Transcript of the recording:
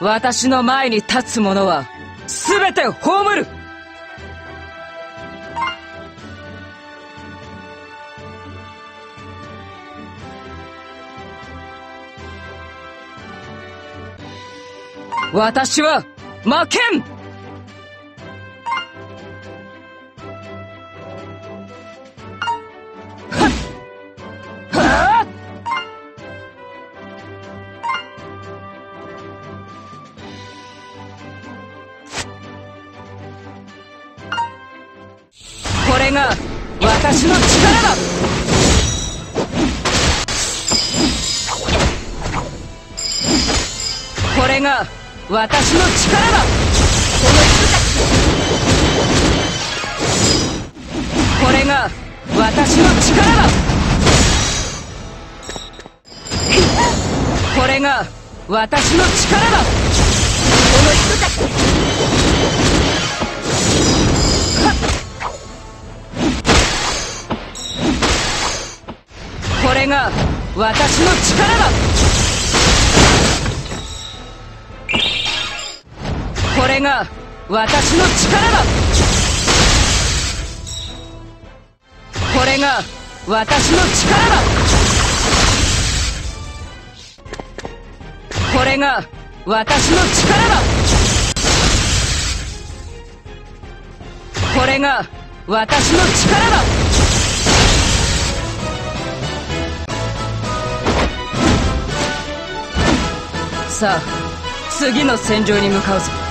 私の前に立つ者は全て葬る。私は負けん。れが私の力だ。これが私の力だ。これが私の力だ。これが私の力だ。この人たちれが私の力だ。これが私の力だ。これが私の力だ。これが私の力だ。これが私の力だ。さあ次の戦場に向かうぞ。